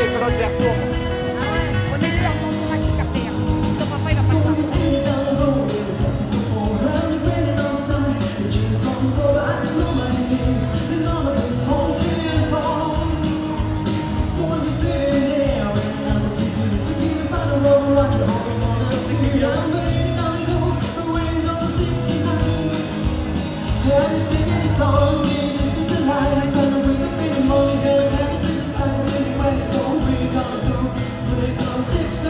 conexão de açúcar. Put on six